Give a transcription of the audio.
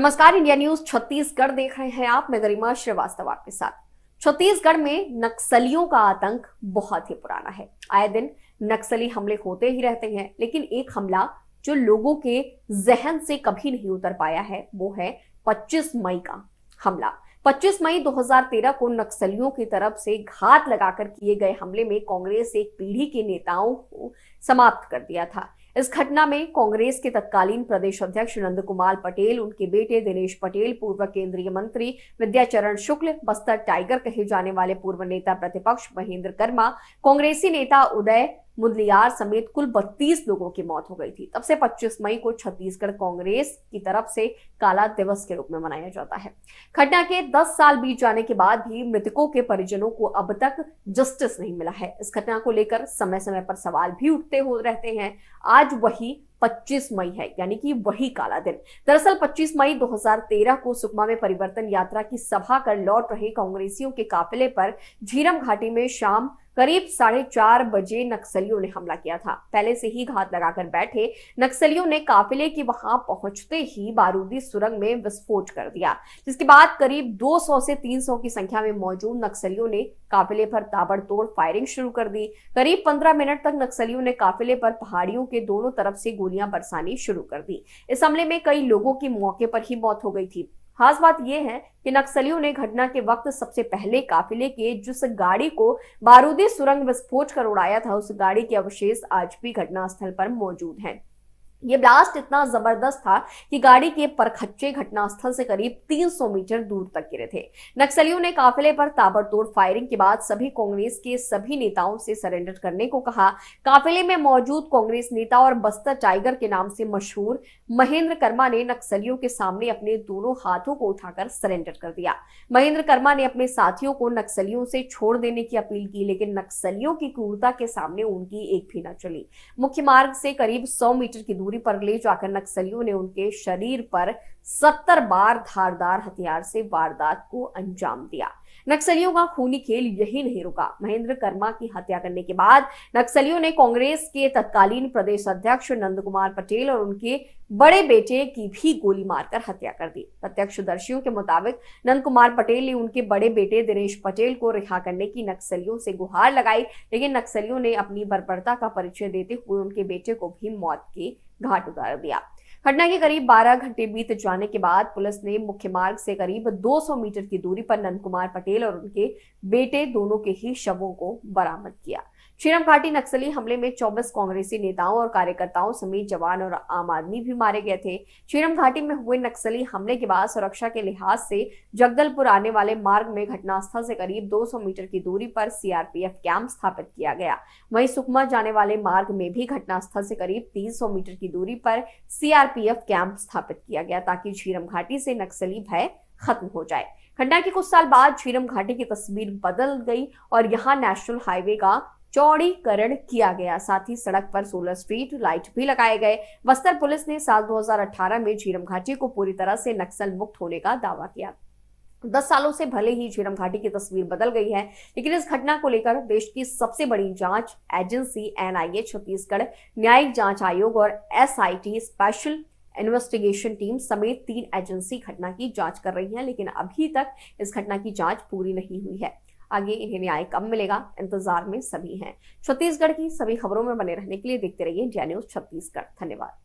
नमस्कार, India news Chhattisgarh देख रहे हैं आप। मैं गरिमा श्रीवास्तव आपके साथ। छत्तीसगढ़ में नक्सलियों का आतंक बहुत ही पुराना है। आए दिन नक्सली हमले होते ही रहते हैं, लेकिन एक हमला जो लोगों के जहन से कभी नहीं उतर पाया है, वो है 25 मई का हमला। 25 मई 2013 को नक्सलियों की तरफ़ से घात लगाकर किए गए हमले में कांग्रेस एक पीढ़ी के नेताओं को समाप्त कर दिया था। इस घटना में कांग्रेस के तत्कालीन प्रदेश अध्यक्ष नंद कुमार पटेल, उनके बेटे दिनेश पटेल, पूर्व केंद्रीय मंत्री विद्याचरण शुक्ल, बस्तर टाइगर कहे जाने वाले पूर्व नेता प्रतिपक्ष महेंद्र कर्मा, कांग्रेसी नेता उदय मुदलियार समेत कुल 32 लोगों की मौत हो गई थी। तब से 25 मई को छत्तीसगढ़ कांग्रेस की तरफ़ से काला दिवस के रूप में मनाया जाता है। घटना के 10 साल बीत जाने के बाद भी मृतकों के परिजनों को अब तक जस्टिस नहीं मिला है। इस घटना को लेकर समय समय पर सवाल भी उठते हो रहते हैं। आज वही 25 मई है, यानी कि वही काला दिन। दरअसल 25 मई 2013 को सुकमा में परिवर्तन यात्रा की सभा कर लौट रहे कांग्रेसियों के काफिले पर झीरम घाटी में शाम करीब साढ़े चार बजे नक्सलियों ने हमला किया था। पहले से ही घात लगाकर बैठे नक्सलियों ने काफिले की वहाँ पहुँचते ही बारूदी सुरंग में विस्फोट कर दिया, जिसके बाद करीब 200 से 300 की संख्या में मौजूद नक्सलियों ने काफिले पर ताबड़तोड़ फायरिंग शुरू कर दी। करीब 15 मिनट तक नक्सलियों ने काफिले पर पहाड़ियों के दोनों तरफ़ से गोलियाँ बरसानी शुरू कर दी। इस हमले में कई लोगों की मौके पर ही मौत हो गई थी। खास बात यह है कि नक्सलियों ने घटना के वक्त सबसे पहले काफिले के जिस गाड़ी को बारूदी सुरंग विस्फोट कर उड़ाया था, उस गाड़ी के अवशेष आज भी घटनास्थल पर मौजूद हैं। ये ब्लास्ट इतना ज़बरदस्त था कि गाड़ी के परखच्चे घटनास्थल से करीब 300 मीटर दूर तक गिरे थे। नक्सलियों ने काफिले पर ताबड़तोड़ फायरिंग के बाद सभी कांग्रेस के सभी नेताओं से सरेंडर करने को कहा। काफिले में मौजूद कांग्रेस नेता और बस्तर टाइगर के नाम से मशहूर महेंद्र कर्मा ने नक्सलियों के सामने अपने दोनों हाथों को उठाकर सरेंडर कर दिया। महेंद्र कर्मा ने अपने साथियों को नक्सलियों से छोड़ देने की अपील की, लेकिन नक्सलियों की क्रूरता के सामने उनकी एक भी न चली। मुख्य मार्ग से करीब सौ मीटर की दूरी दूरी पर ले जाकर नक्सलियों ने उनके शरीर पर सत्तर बार धारदार हथियार से वारदात को अंजाम दिया। नक्सलियों का खूनी खेल यही नहीं रुका। महेंद्र कर्मा की हत्या करने के बाद नक्सलियों ने कांग्रेस के तत्कालीन प्रदेश अध्यक्ष नंद कुमार पटेल और उनके बड़े बेटे की भी गोली मारकर हत्या कर दी। प्रत्यक्षदर्शियों के मुताबिक नंद कुमार पटेल ने उनके बड़े बेटे दिनेश पटेल को रिहा करने की नक्सलियों से गुहार लगाई, लेकिन नक्सलियों ने अपनी बर्बरता का परिचय देते हुए उनके बेटे को भी मौत की घाट उतार दिया। घटना के करीब 12 घंटे बीत जाने के बाद पुलिस ने मुख्य मार्ग से करीब 200 मीटर की दूरी पर नंदकुमार पटेल और उनके बेटे दोनों के ही शवों को बरामद किया। श्रीराम घाटी नक्सली हमले में 24 कांग्रेसी नेताओं और कार्यकर्ताओं समेत जवान और आम आदमी भी मारे गए थे। श्रीराम घाटी में हुए नक्सली हमले के बाद सुरक्षा के लिहाज से जगदलपुर आने वाले मार्ग में घटनास्थल से करीब 200 मीटर की दूरी पर सीआरपीएफ कैंप स्थापित किया गया। वहीं सुकमा जाने वाले मार्ग में भी घटनास्थल से करीब तीन सौ मीटर की दूरी पर सीआरपीएफ कैंप स्थापित किया गया ताकि झीरम घाटी से नक्सली भय खत्म हो जाए। घटना के कुछ साल बाद झीरम घाटी की तस्वीर बदल गई और यहाँ नेशनल हाईवे का चौड़ीकरण किया गया। साथ ही सड़क पर सोलर स्ट्रीट लाइट भी लगाए गए। बस्तर पुलिस ने साल 2018 में झीरम घाटी को पूरी तरह से नक्सल मुक्त होने का दावा किया। दस सालों से भले ही झीरम घाटी की तस्वीर बदल गई है, लेकिन इस घटना को लेकर देश की सबसे बड़ी जाँच एजेंसी एनआईए, छत्तीसगढ़ न्यायिक जाँच आयोग और एसआईटी स्पेशल इन्वेस्टिगेशन टीम समेत तीन एजेंसी घटना की जाँच कर रही हैं, लेकिन अभी तक इस घटना की जाँच पूरी नहीं हुई है। आगे इन्हें न्याय कब मिलेगा? इंतज़ार में सभी हैं। छत्तीसगढ़ की सभी खबरों में बने रहने के लिए देखते रहिए जय न्यूज़ छत्तीसगढ़। धन्यवाद।